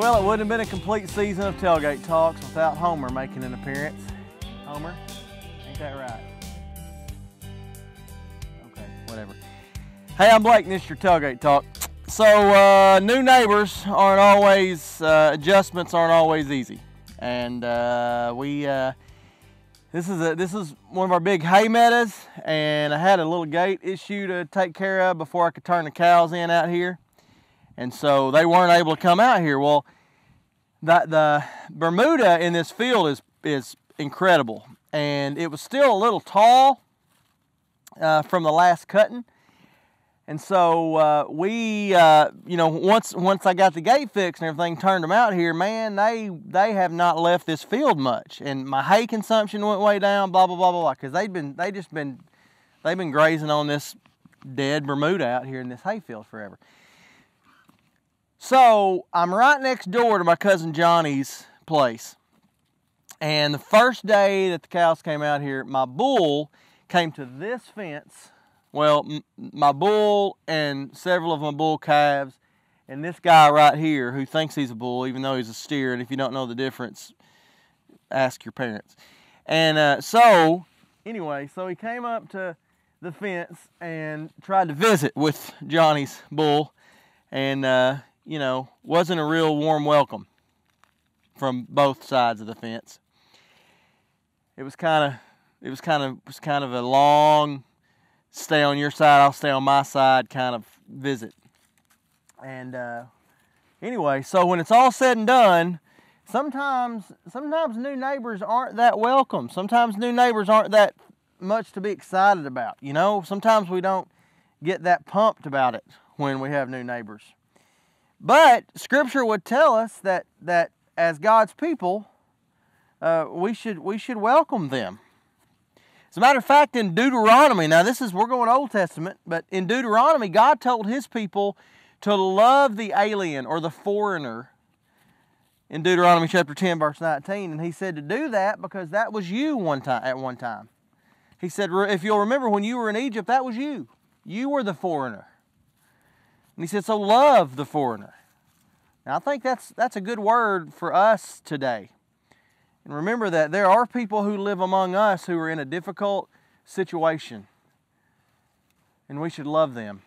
Well, it wouldn't have been a complete season of Tailgate Talks without Homer making an appearance. Homer, ain't that right? Okay, whatever. Hey, I'm Blake, and this is your Tailgate Talk. So, uh, new neighbors aren't always, uh, adjustments aren't always easy. And uh, we, uh, this is a, this is one of our big hay meadows, and I had a little gate issue to take care of before I could turn the cows in out here. And so they weren't able to come out here. Well, the, the Bermuda in this field is, is incredible. And it was still a little tall uh, from the last cutting. And so uh, we, uh, you know, once once I got the gate fixed and everything, turned them out here, man, they they have not left this field much. And my hay consumption went way down, blah blah blah blah blah, because they've been they just been they've been grazing on this dead Bermuda out here in this hay field forever. So I'm right next door to my cousin Johnny's place. And the first day that the cows came out here, my bull came to this fence. Well, my bull and several of my bull calves, and this guy right here who thinks he's a bull, even though he's a steer. And if you don't know the difference, ask your parents. And uh, so, anyway, so he came up to the fence and tried to visit with Johnny's bull. And uh, you know, wasn't a real warm welcome from both sides of the fence. It was kind of, it was kind of, was kind of a long, stay on your side, I'll stay on my side kind of visit. And uh, anyway, so when it's all said and done, sometimes, sometimes new neighbors aren't that welcome. Sometimes new neighbors aren't that much to be excited about. You know, sometimes we don't get that pumped about it when we have new neighbors. But Scripture would tell us that that as God's people, uh, we should we should welcome them. As a matter of fact, in Deuteronomy, now this is we're going Old Testament, but in Deuteronomy, God told His people to love the alien or the foreigner. In Deuteronomy chapter 10, verse 19, and He said to do that because that was you one time at one time. He said, if you'll remember when you were in Egypt, that was you. You were the foreigner. And he said, so love the foreigner. Now, I think that's, that's a good word for us today. And remember that there are people who live among us who are in a difficult situation. And we should love them.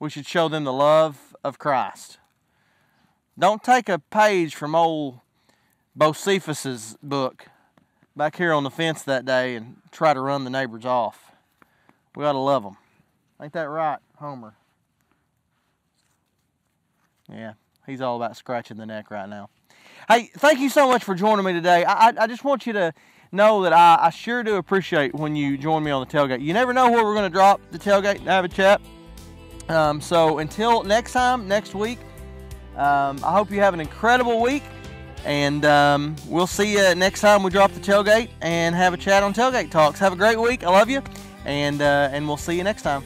We should show them the love of Christ. Don't take a page from old Bocephus's book back here on the fence that day and try to run the neighbors off. We ought to love them. Ain't that right, Homer? Yeah, he's all about scratching the neck right now. Hey, thank you so much for joining me today. I, I, just want you to know that I, I, sure do appreciate when you join me on the tailgate. You never know where we're going to drop the tailgate and have a chat. Um, so until next time, next week, um, I hope you have an incredible week. And um, we'll see you next time we drop the tailgate and have a chat on Tailgate Talks. Have a great week. I love you. And, uh, and we'll see you next time.